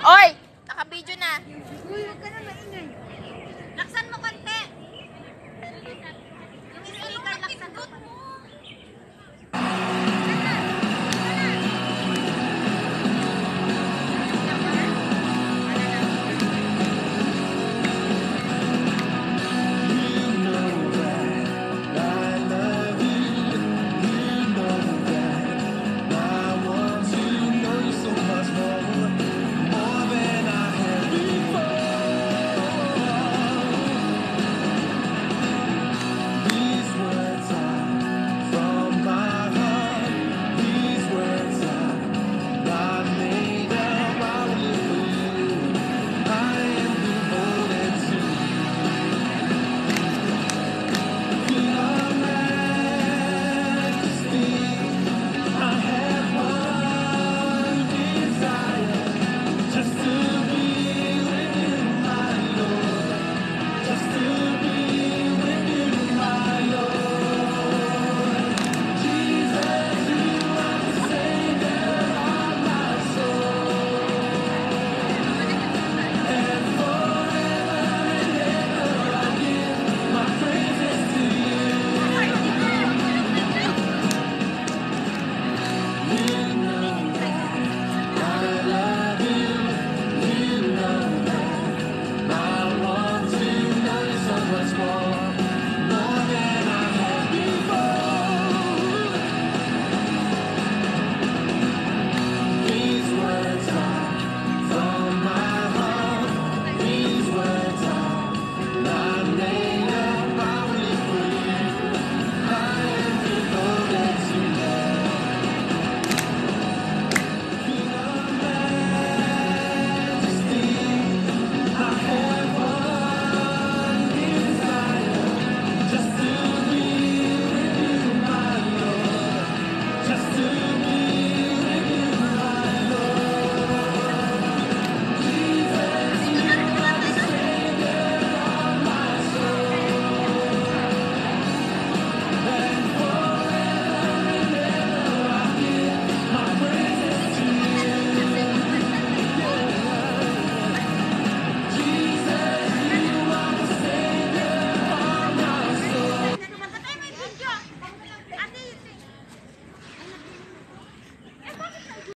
Oy! Naka-video na. Uy, huwag ka na maingay. Laksan mo konti.